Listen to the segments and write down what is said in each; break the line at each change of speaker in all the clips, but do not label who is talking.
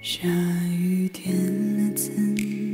下雨天了，怎？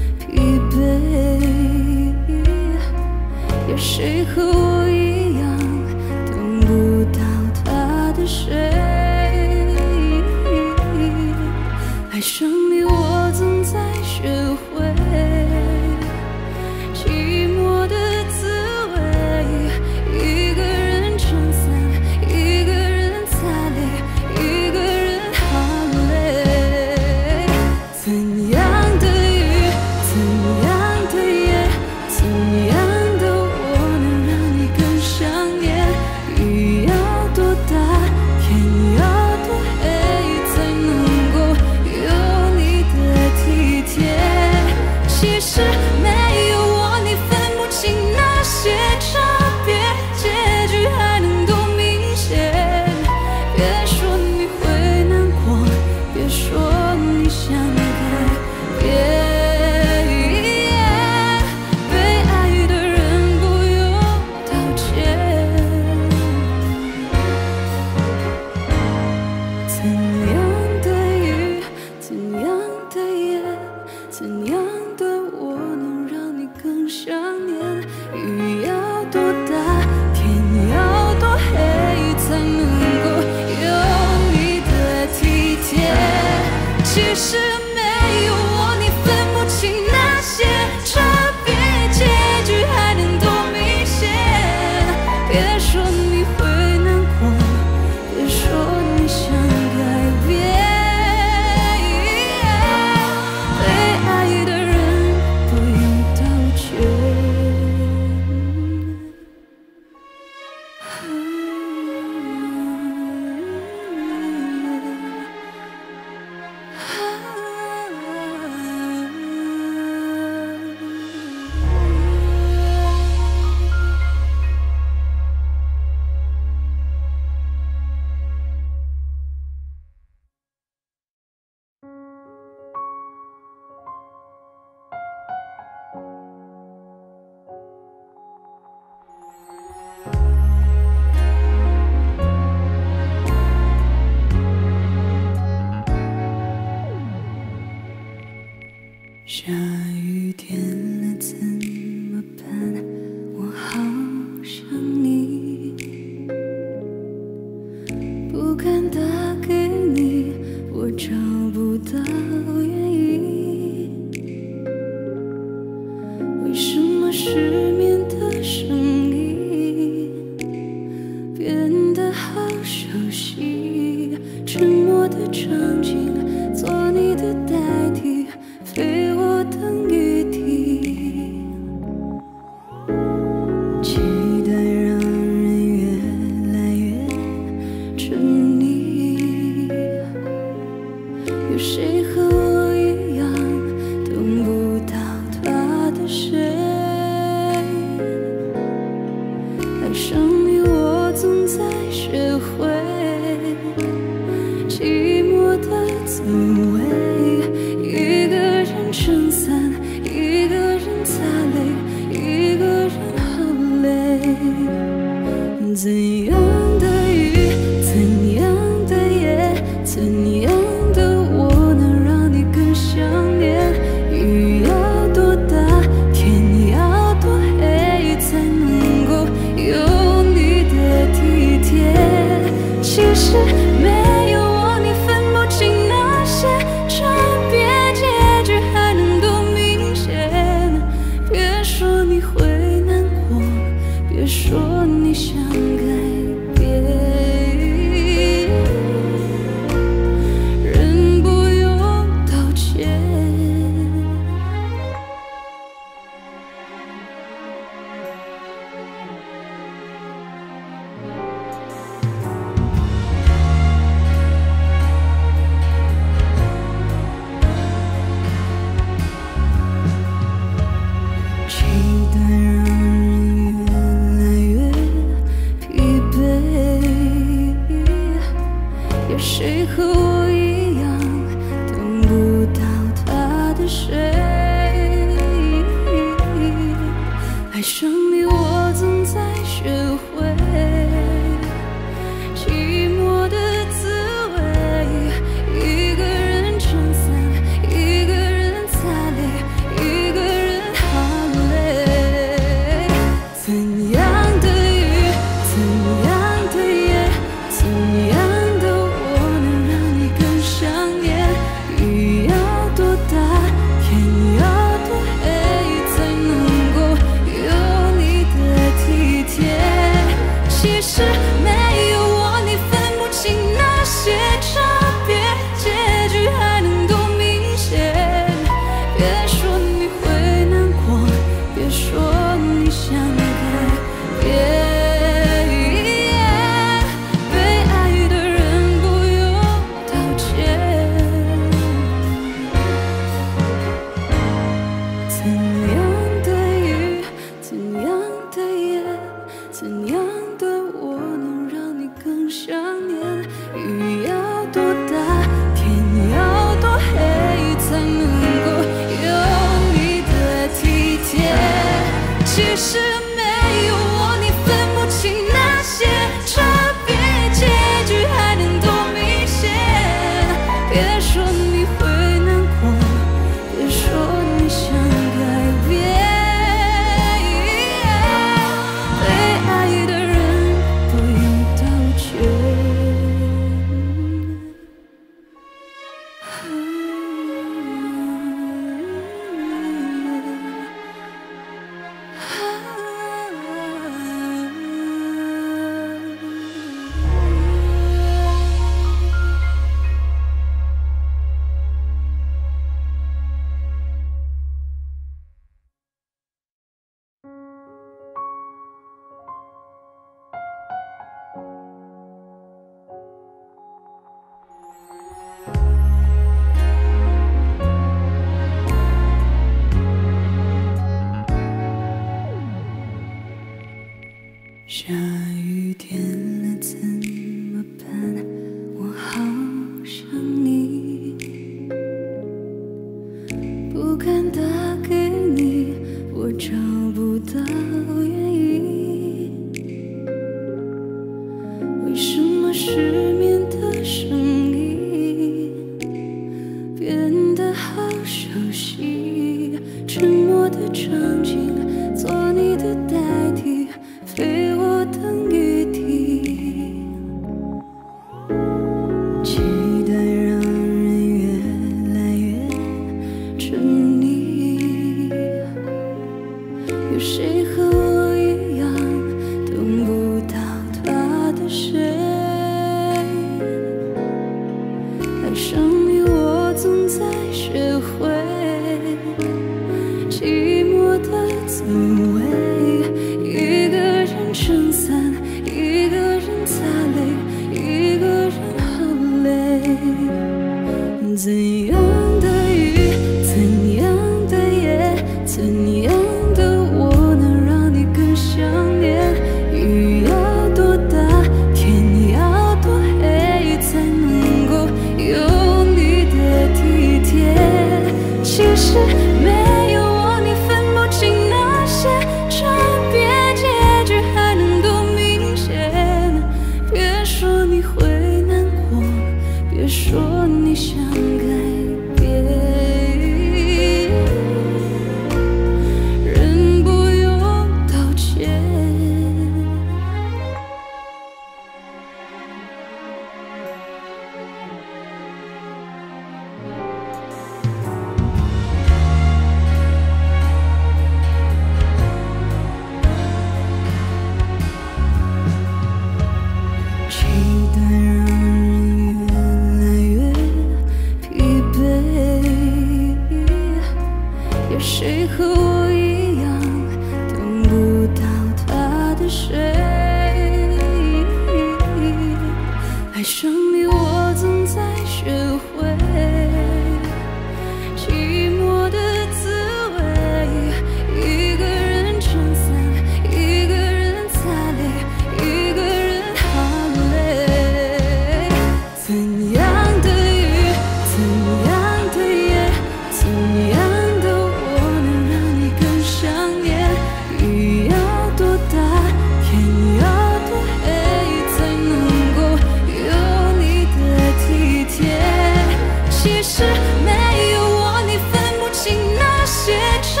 没有我，你分不清那些。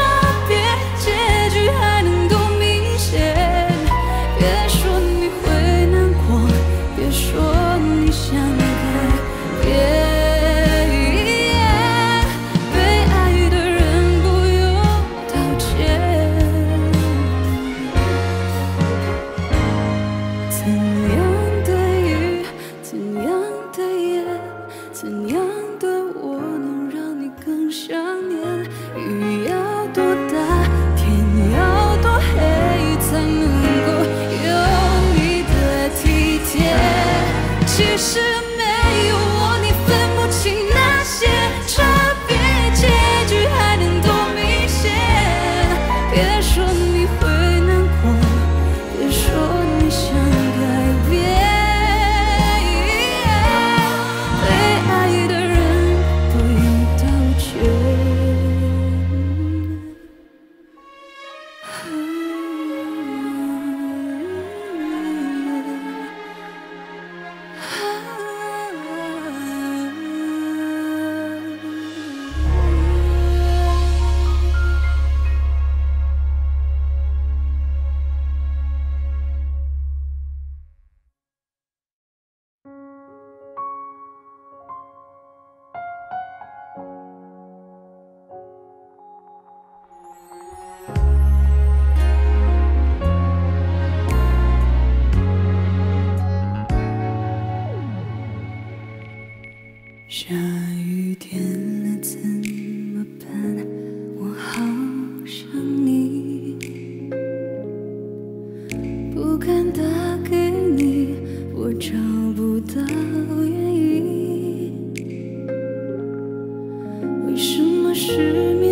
为什么失眠？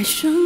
爱上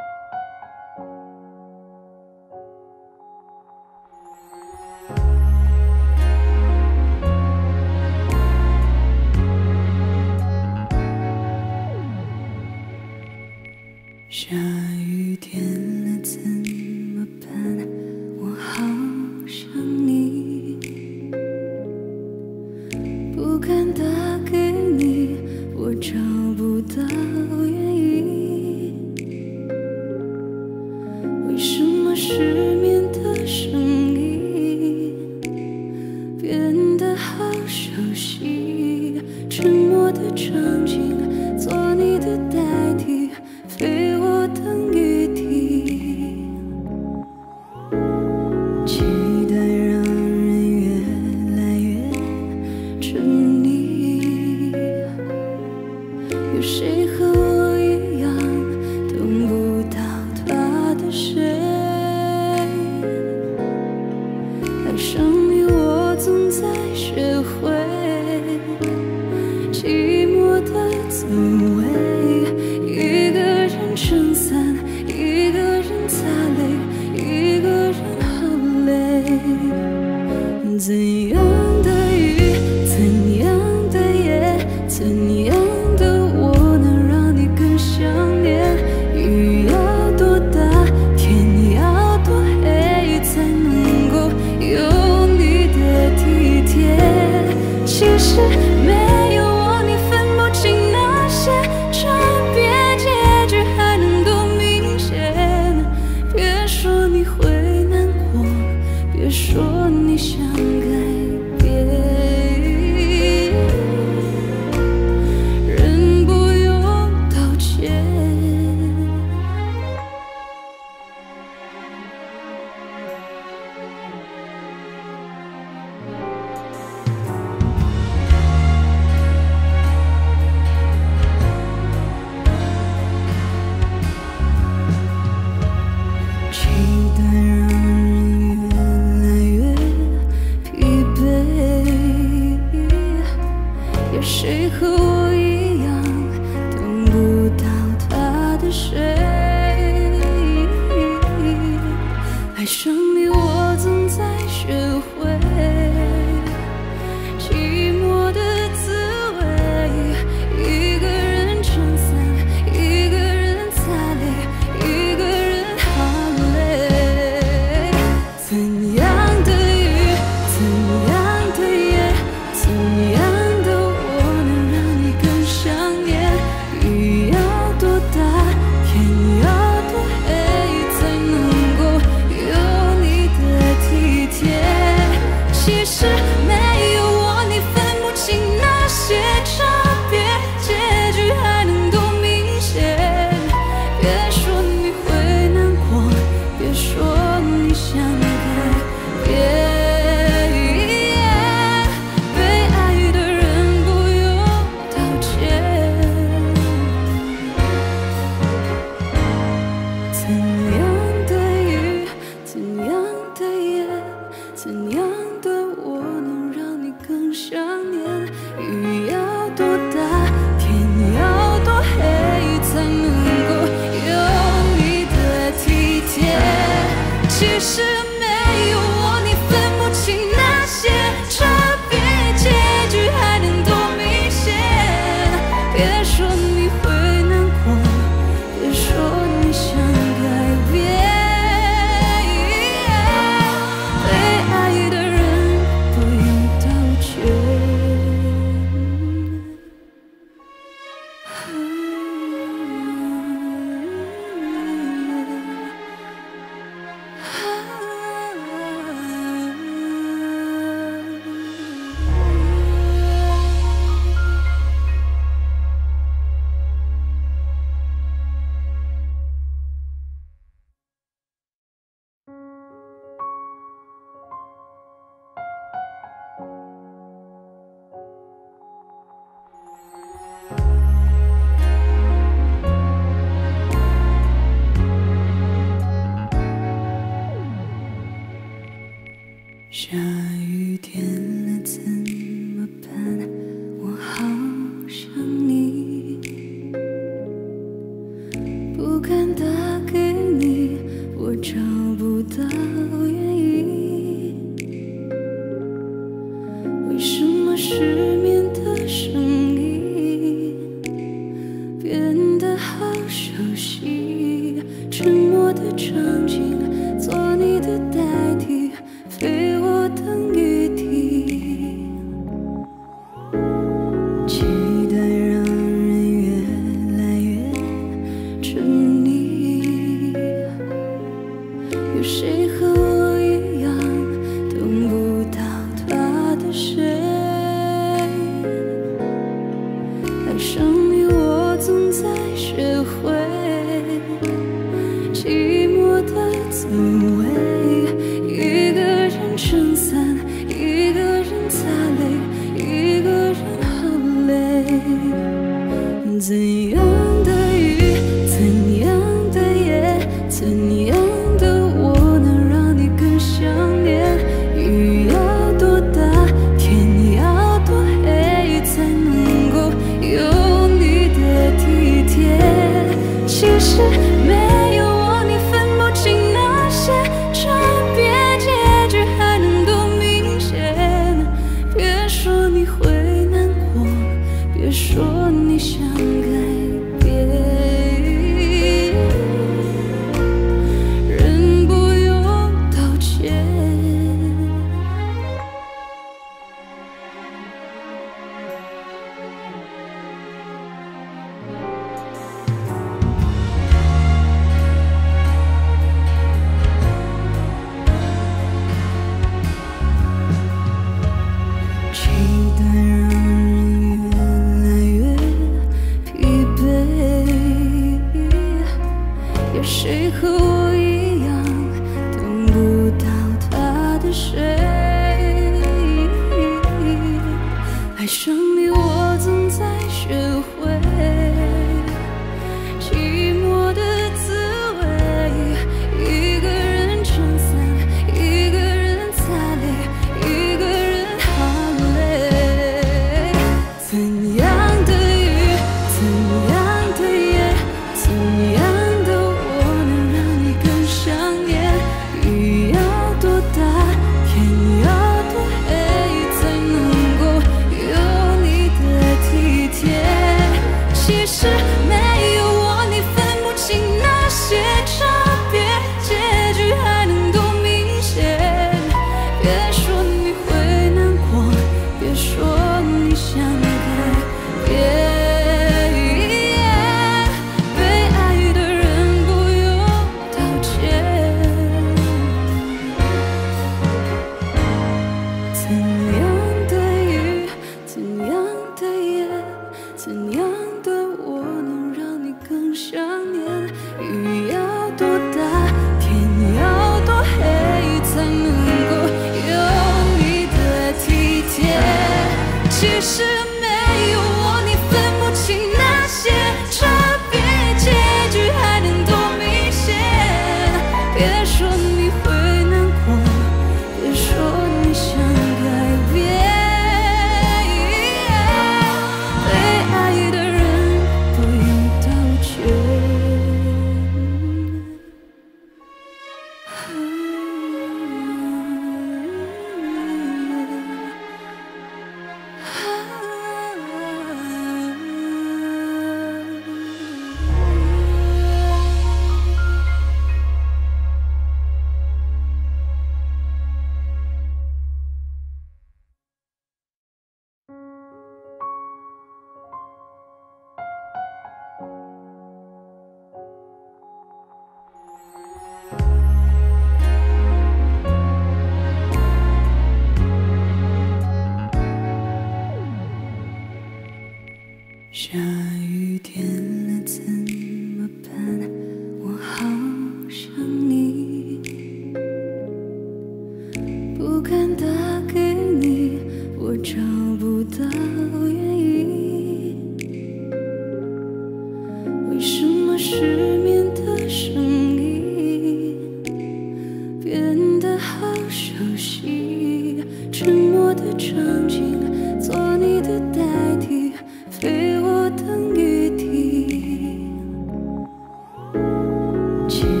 you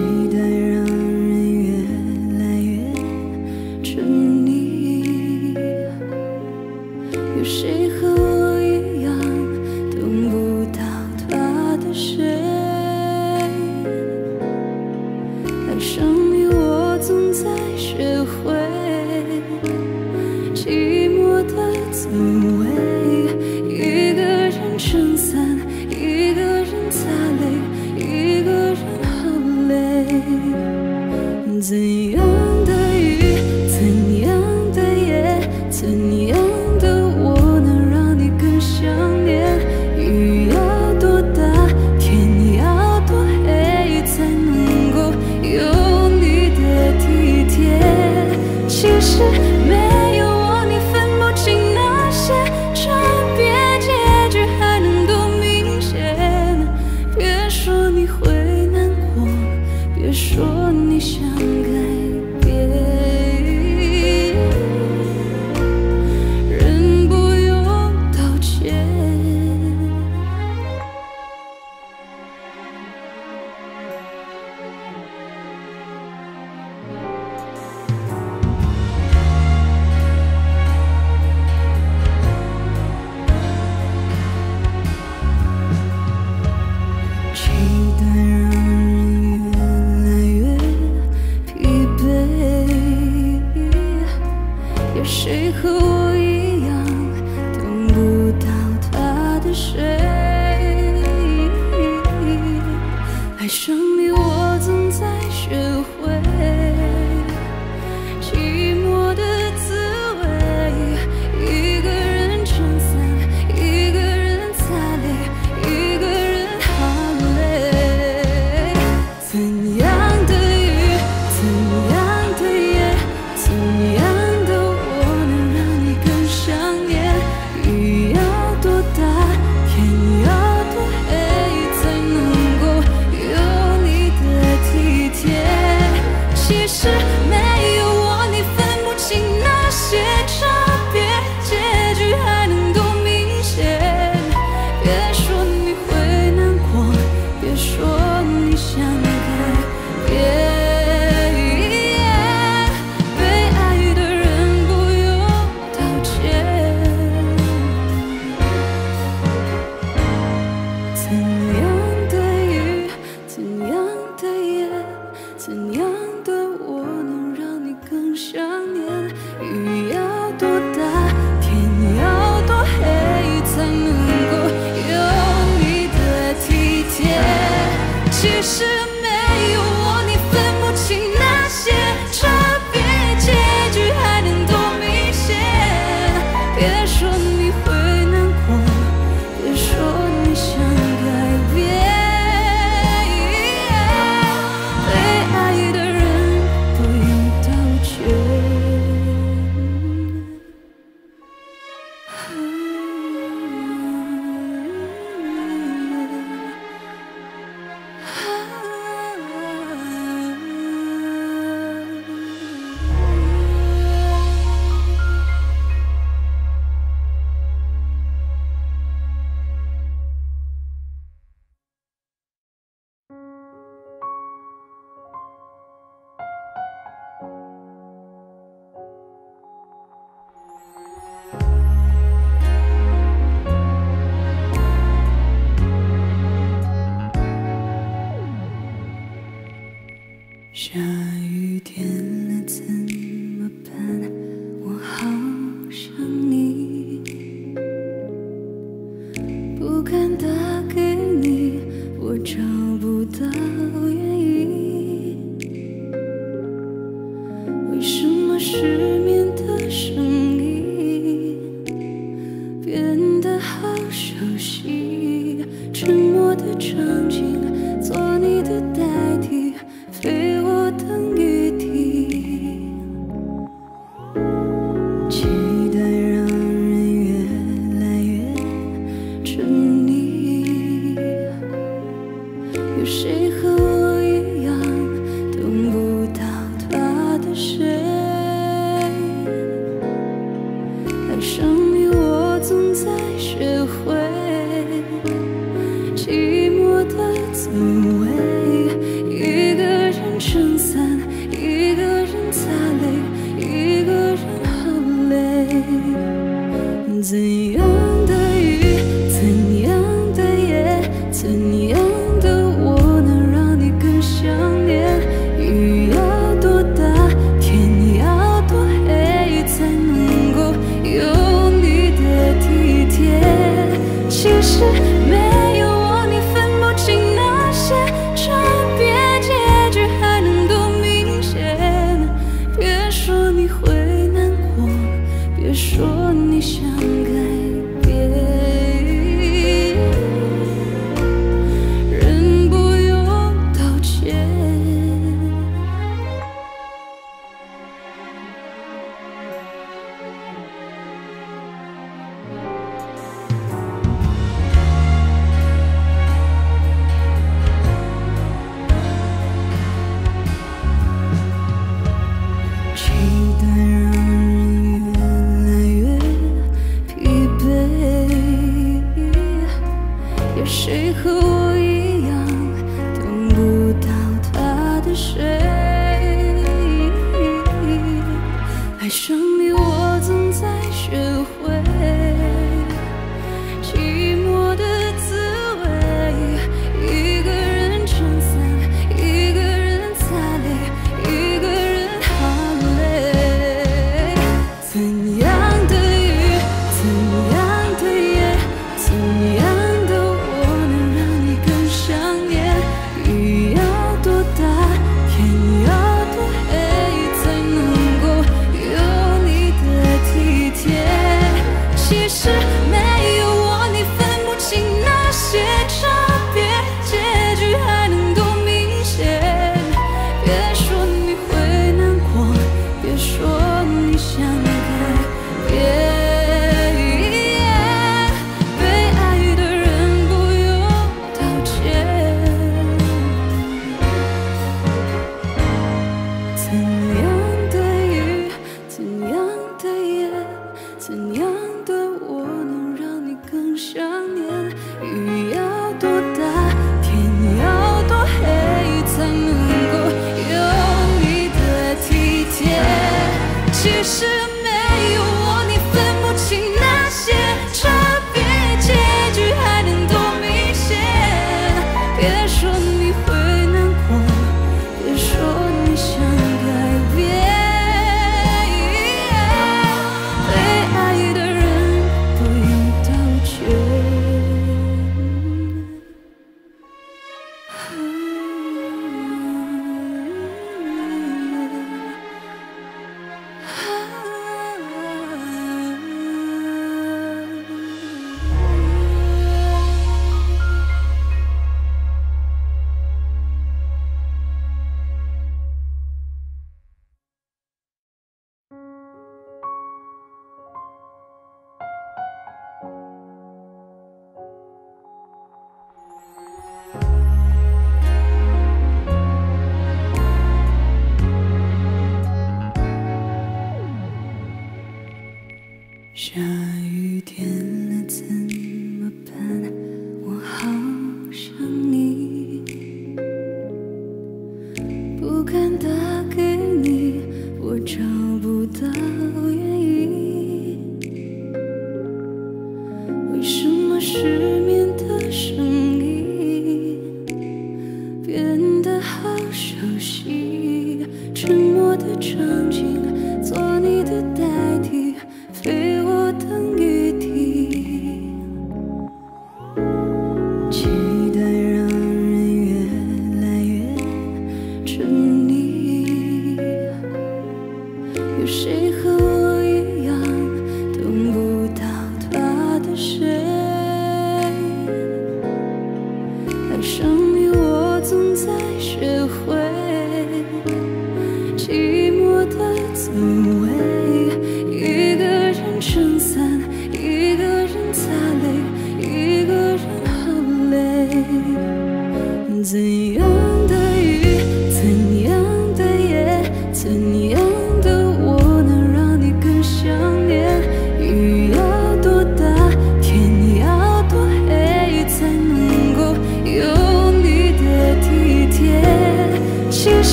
下雨天了，怎？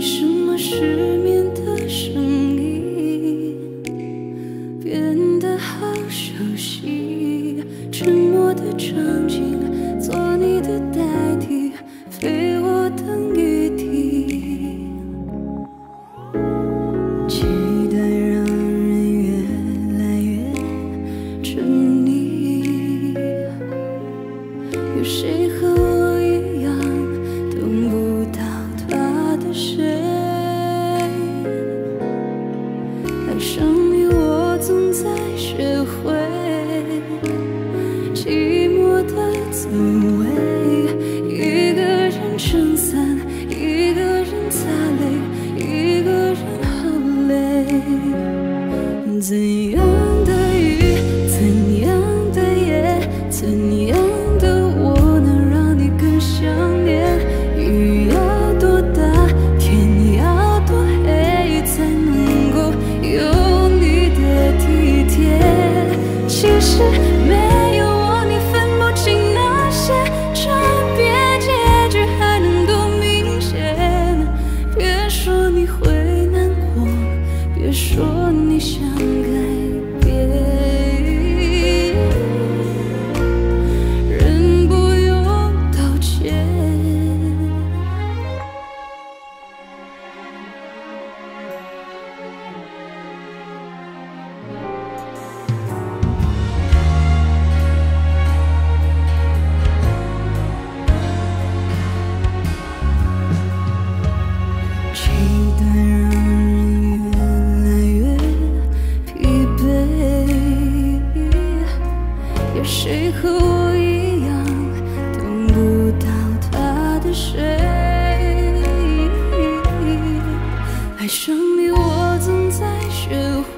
什么事？爱上你，我总在学。会。